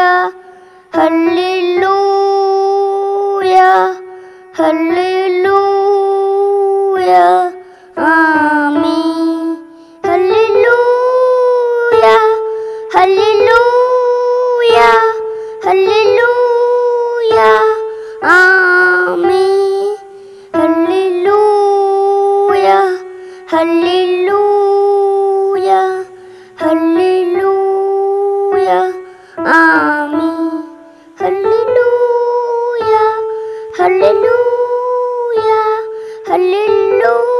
Hallelujah, Hallelujah, Amen. Hallelujah, Hallelujah, Hallelujah, Amen. Hallelujah, Hallelujah, Hallelujah. Amen! Hallelujah, hallelujah, hallelujah.